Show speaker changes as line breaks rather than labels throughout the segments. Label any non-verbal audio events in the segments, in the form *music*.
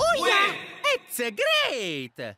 Oh yeah!
It's great!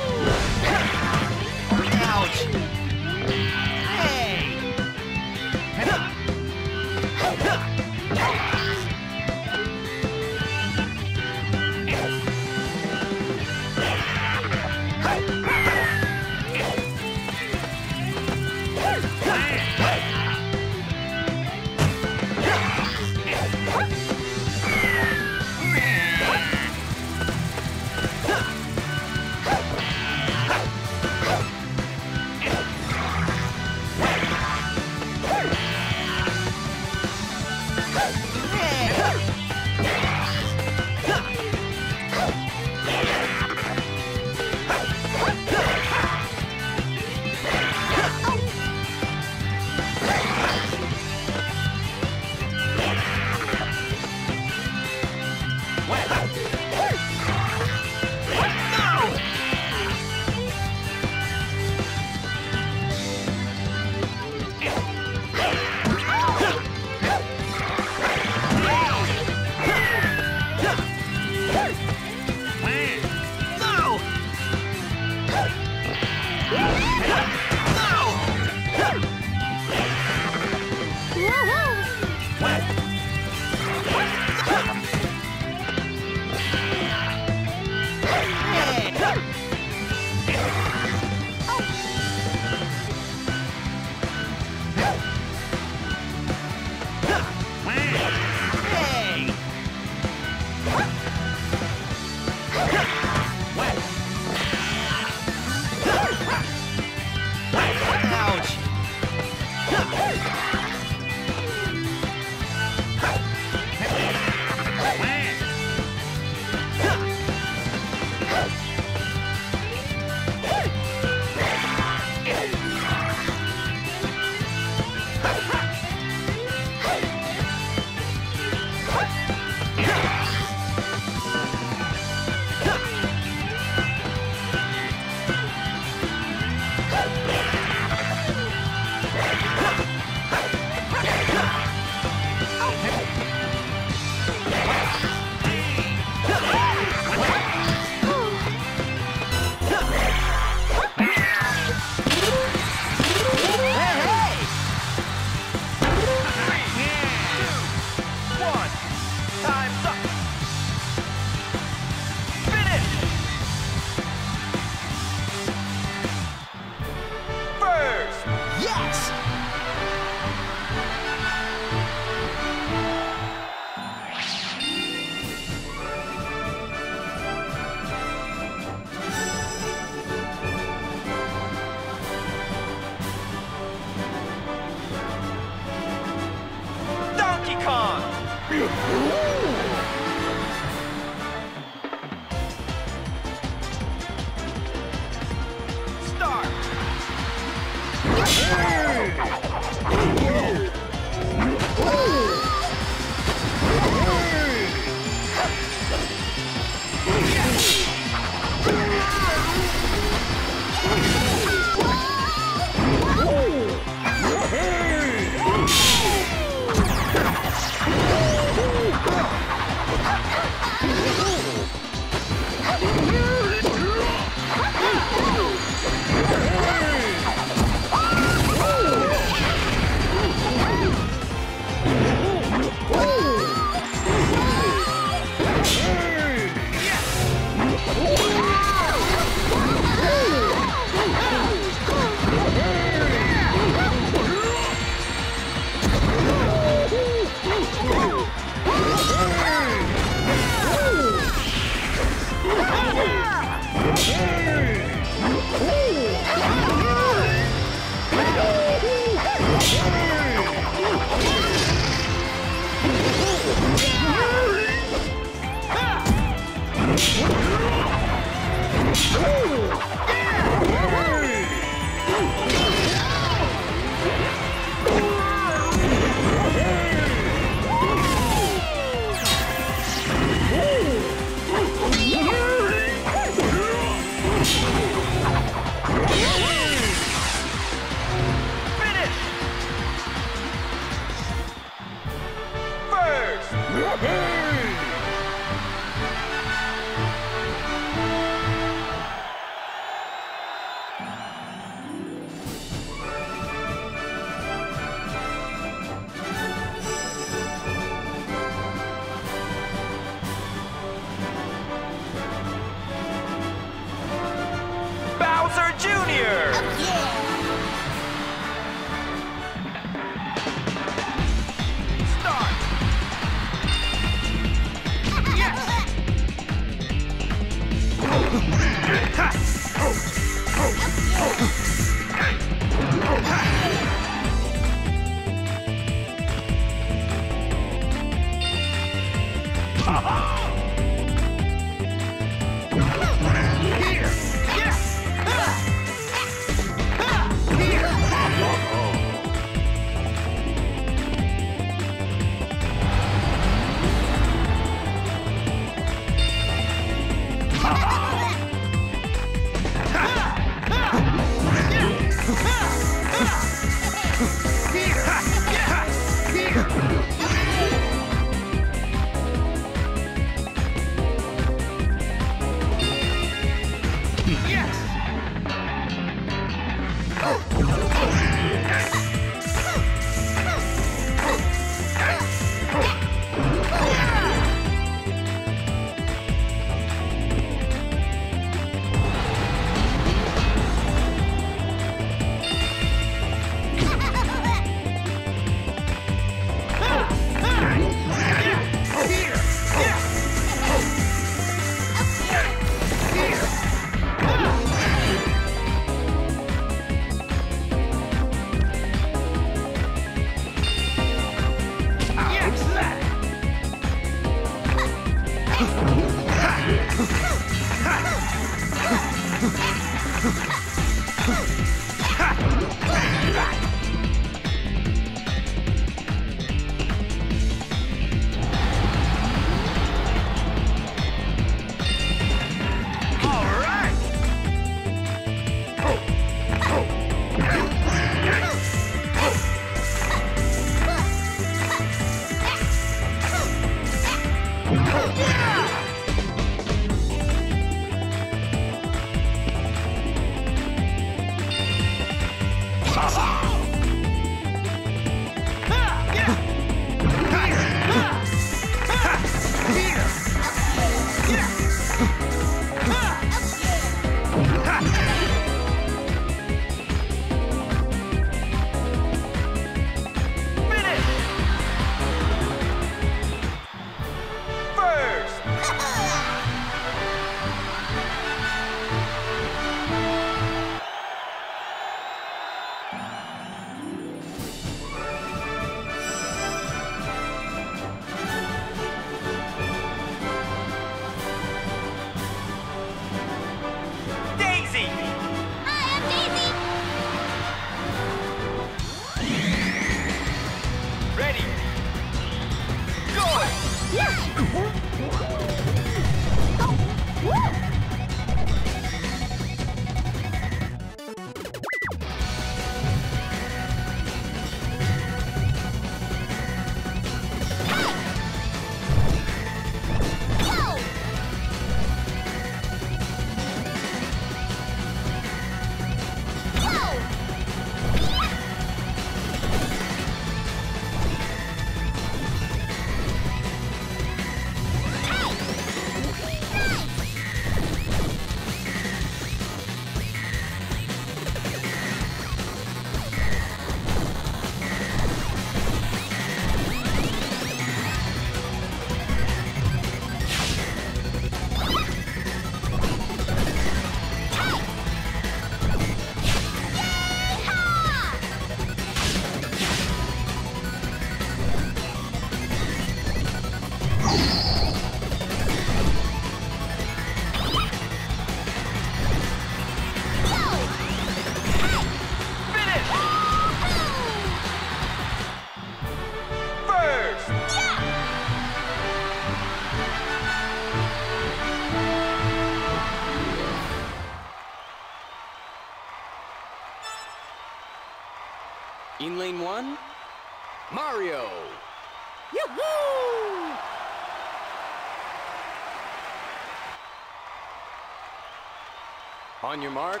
On your marks,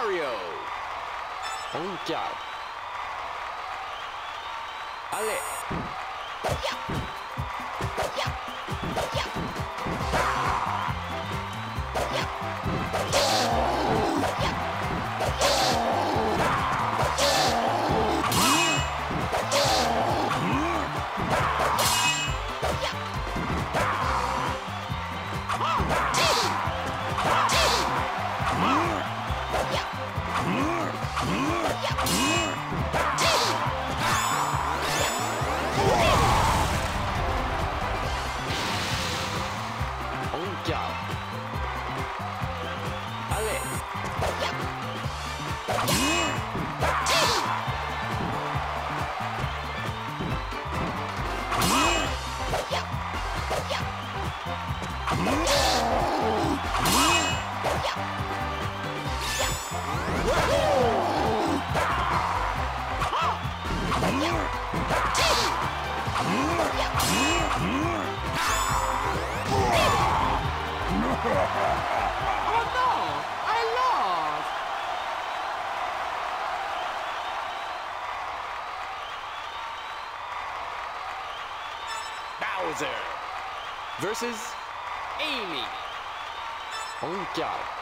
Mario.
Oh,
bon versus Amy. En garde.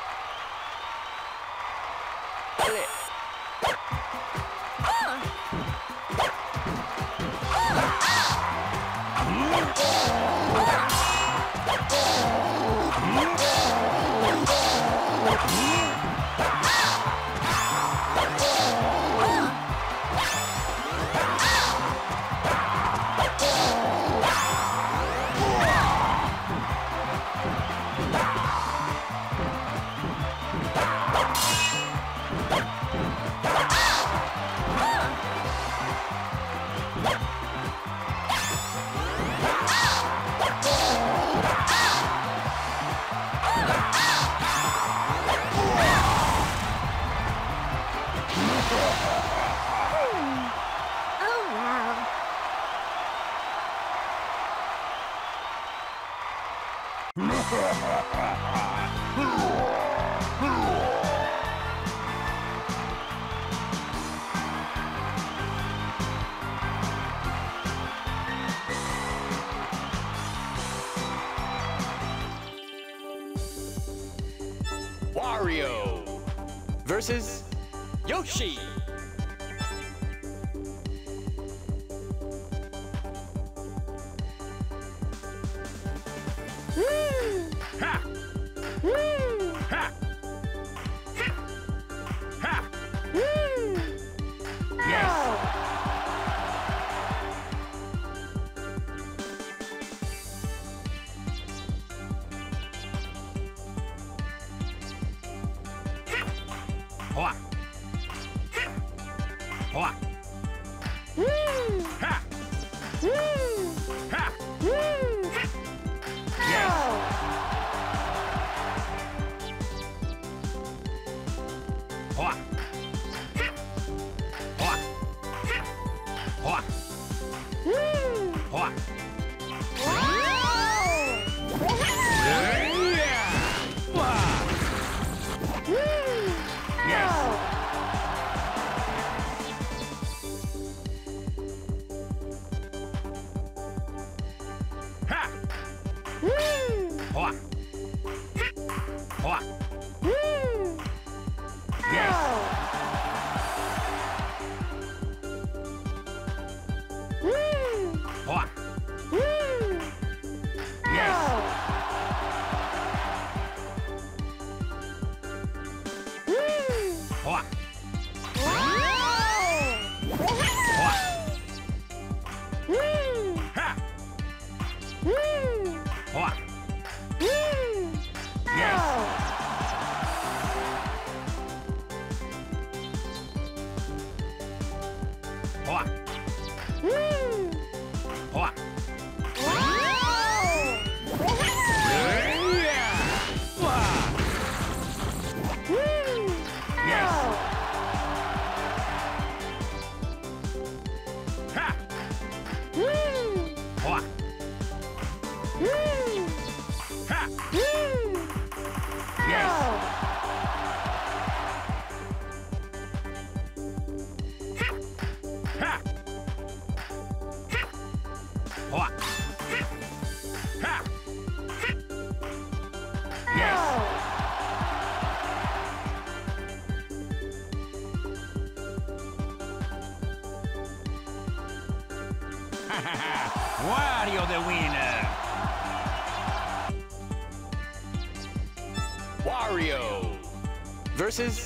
Versus Daisy.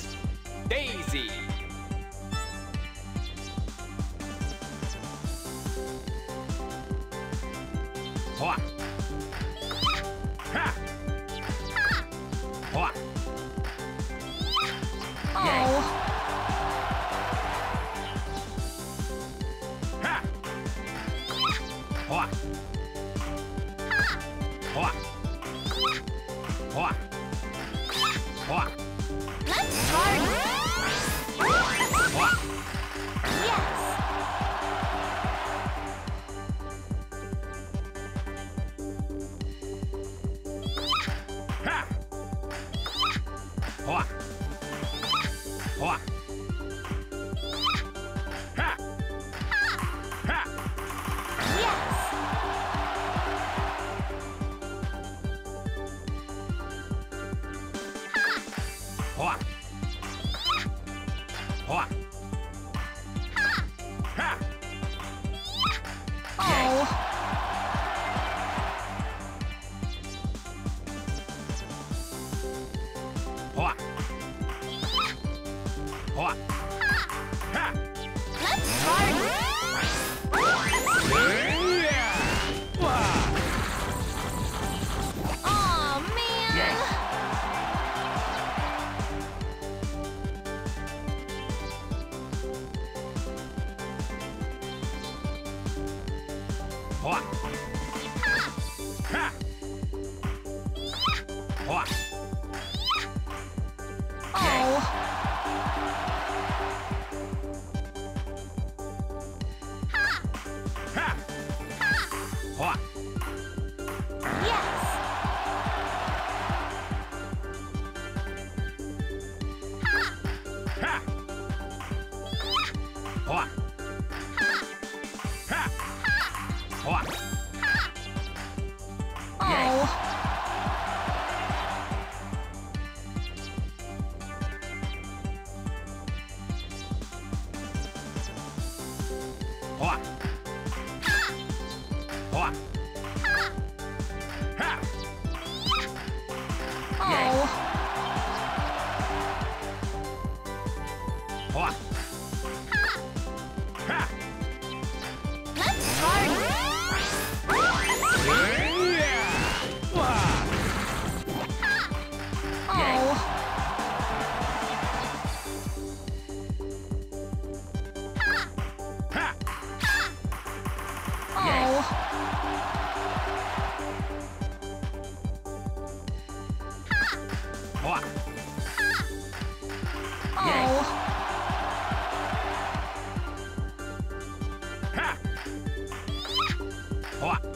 Hoa. Yes.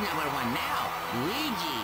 Number one now? Luigi.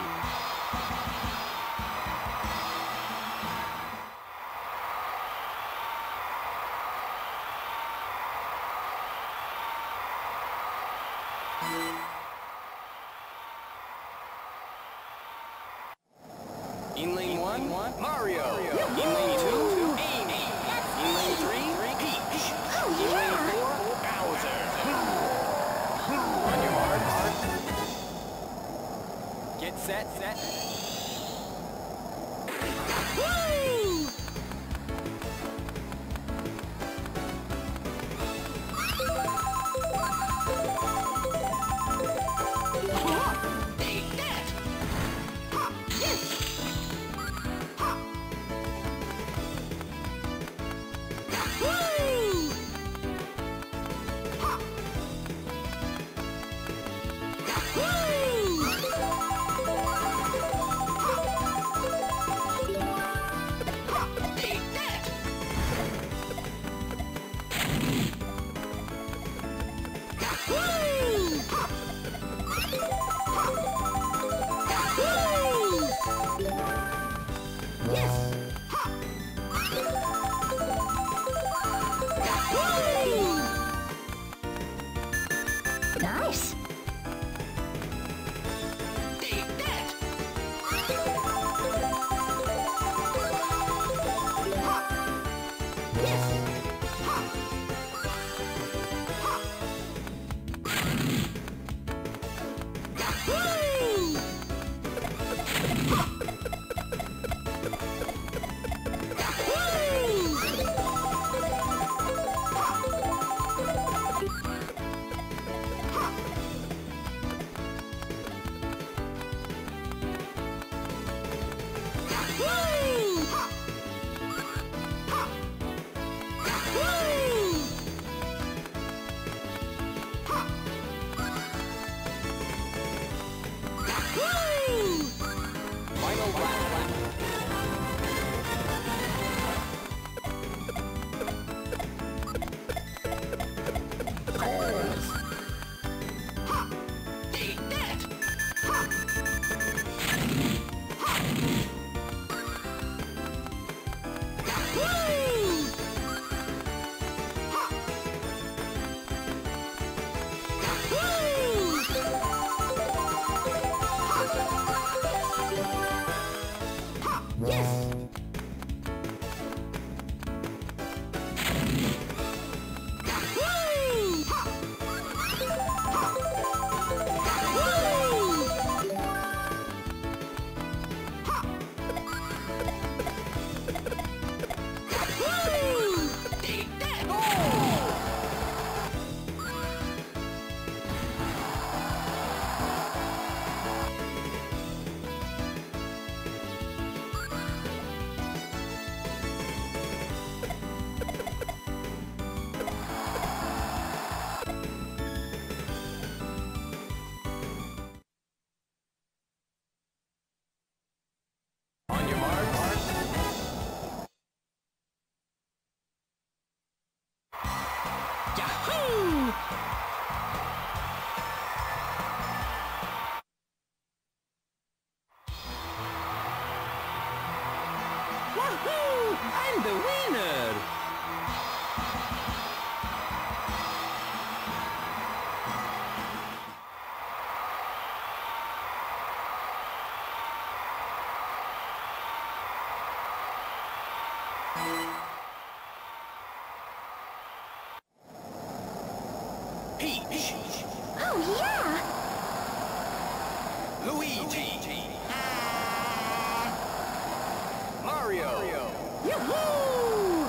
Yahoo!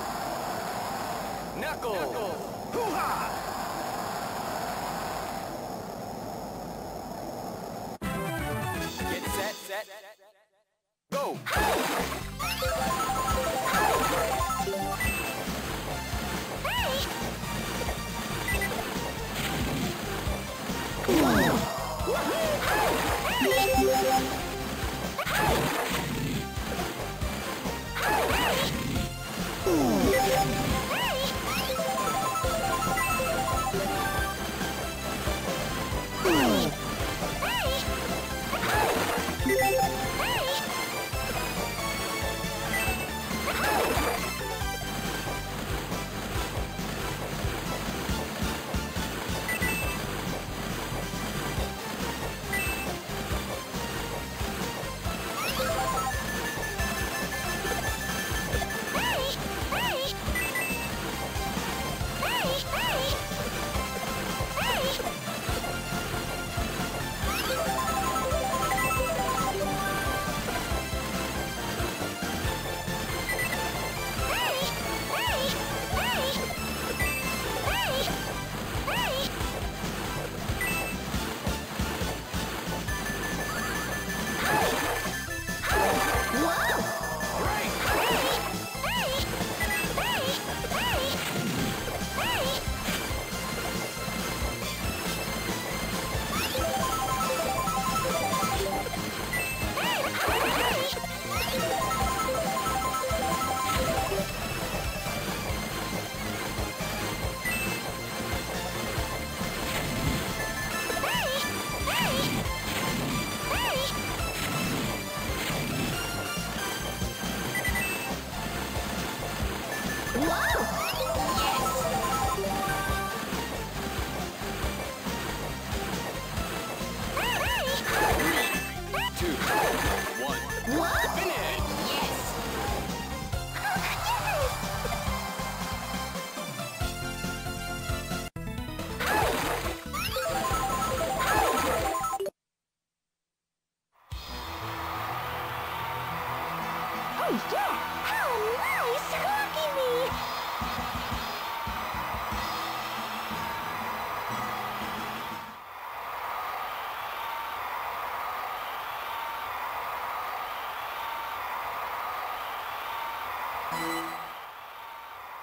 Knuckles. Hoo-ha!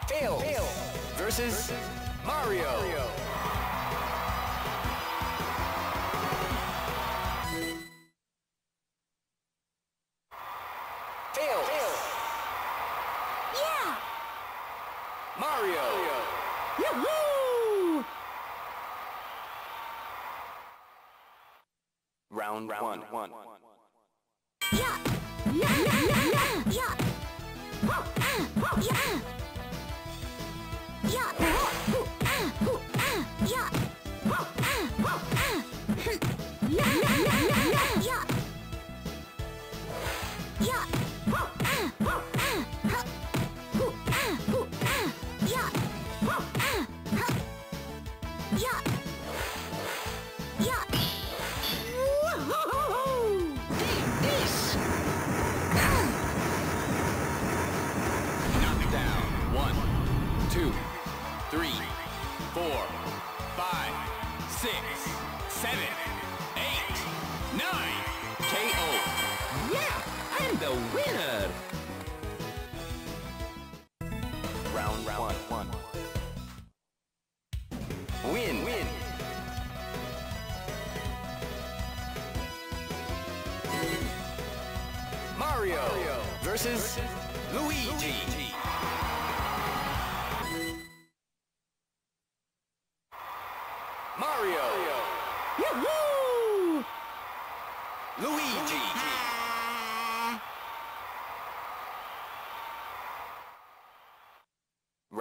Tails versus,
versus
Mario.
Mario.
round one. one.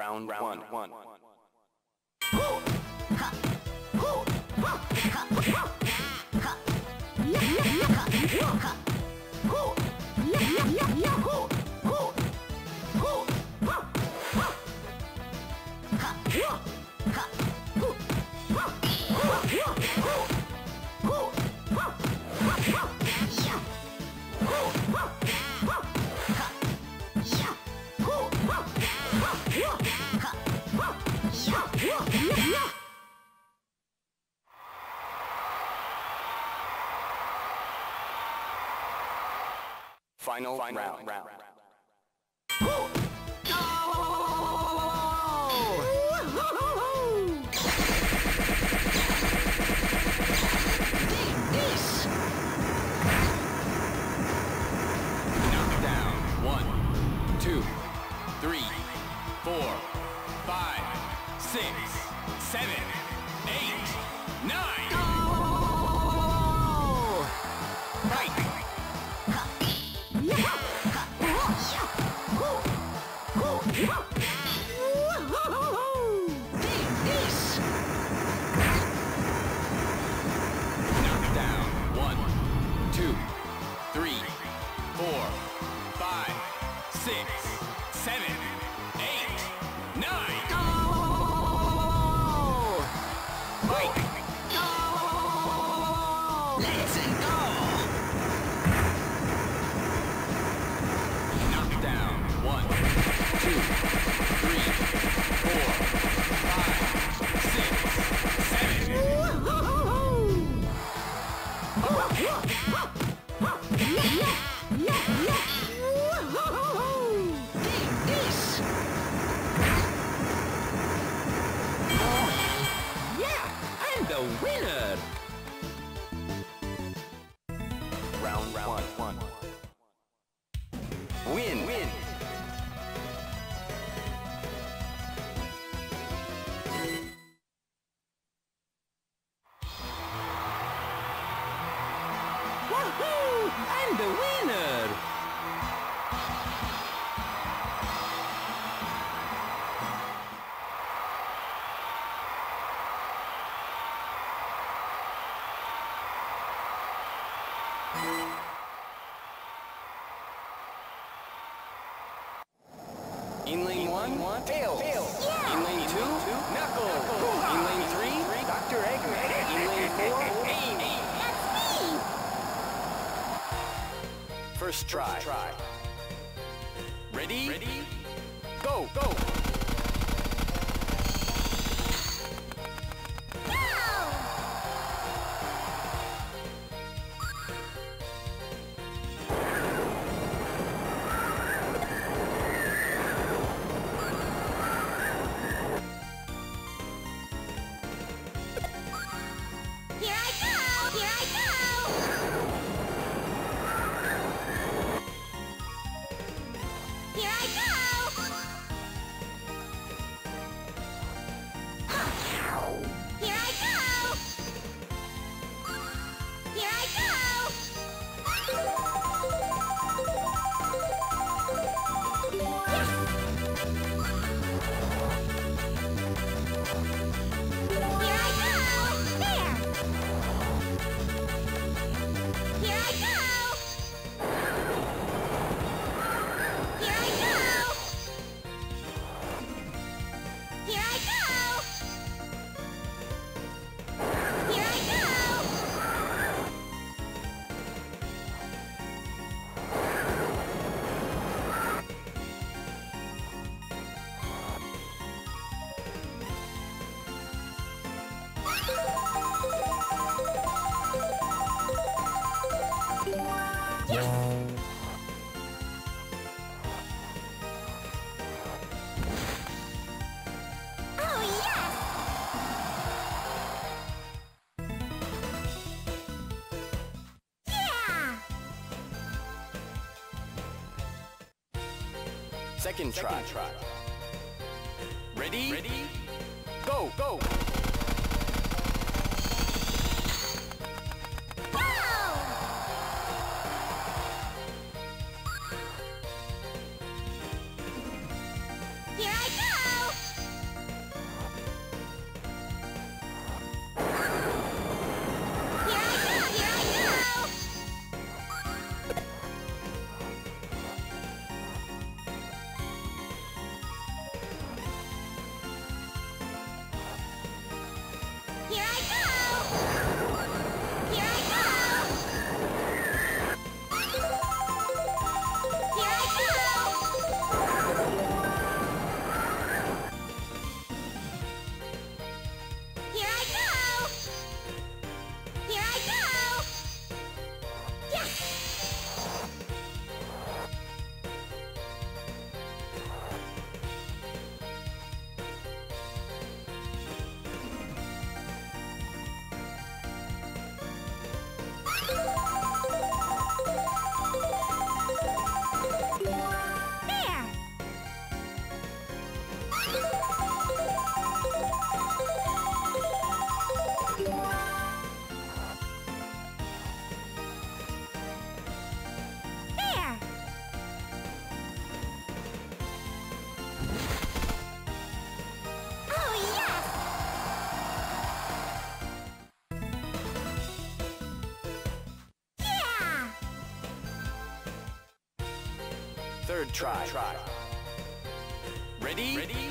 round one. one. Final, final round. round. two, three, four, five, six, seven,
Let's go.
Ready? Go! Go! Second try.
Second
try. Try. Ready? Ready?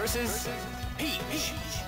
versus Peach.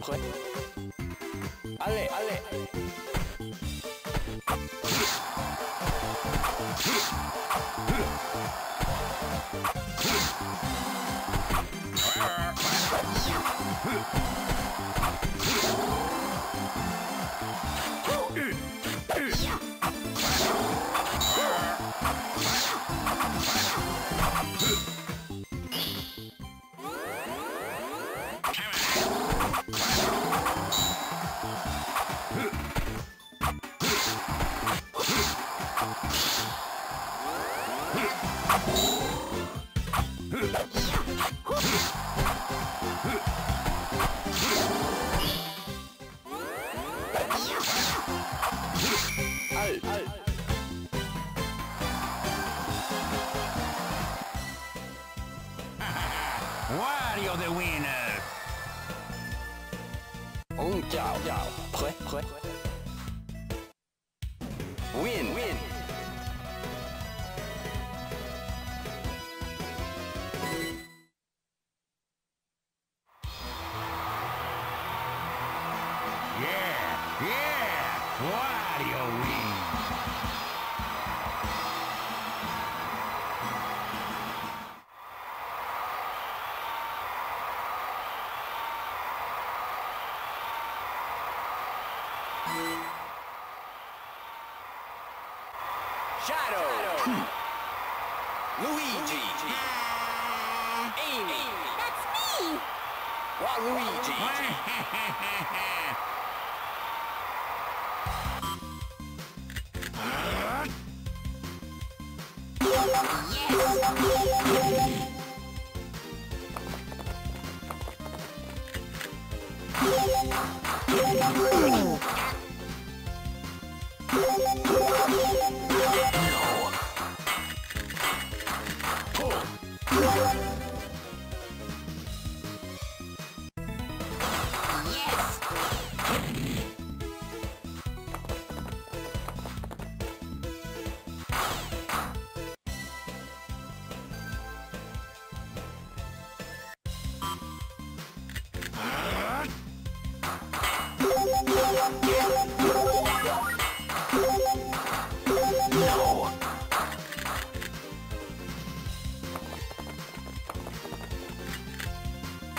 Prêt Allez, allez Huh. Shadow. Hmm. Luigi. Amy.
That's me.
Waluigi. *laughs*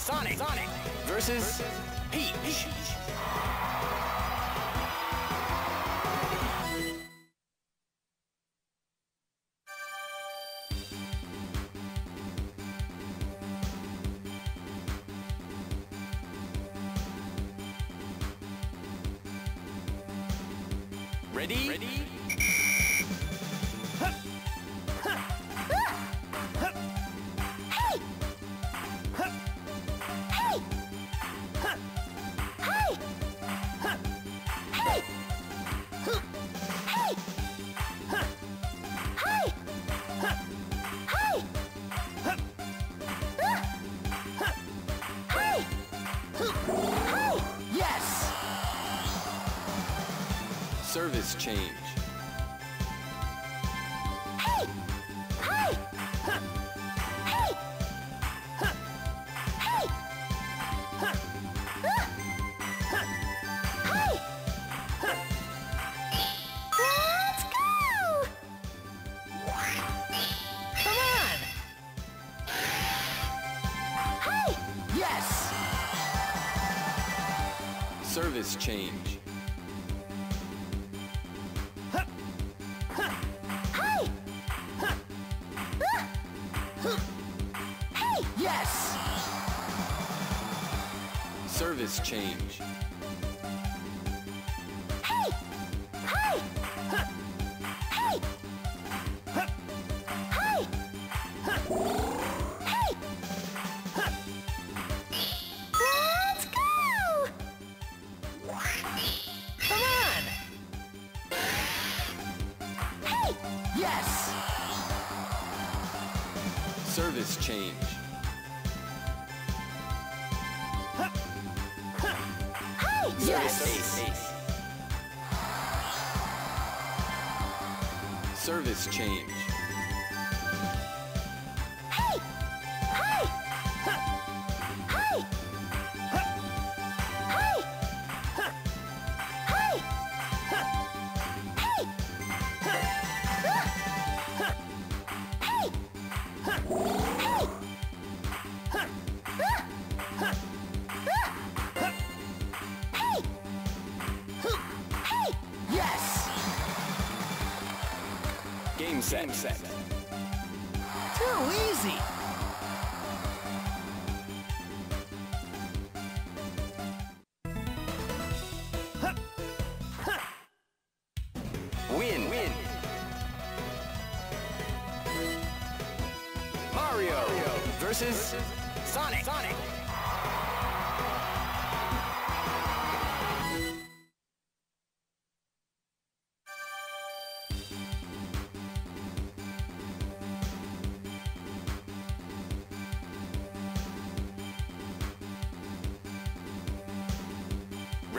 Sonic, Sonic versus Peach. change. must change. Yes! ace. Service change.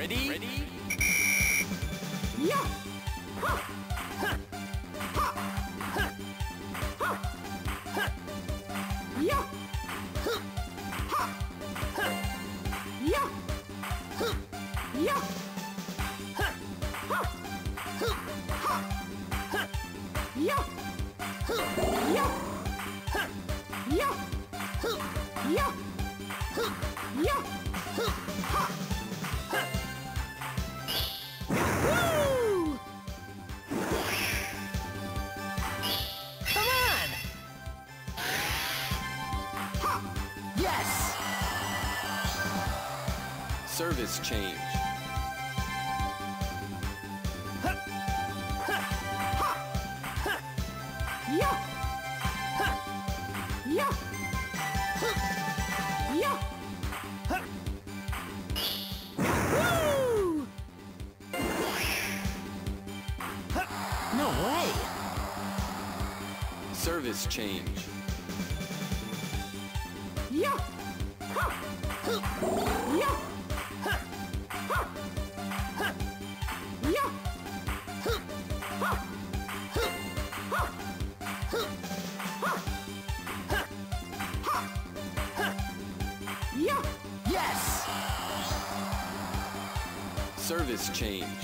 Ready? Ready?
Yeah!
Change.
No way!
Service change. Service change.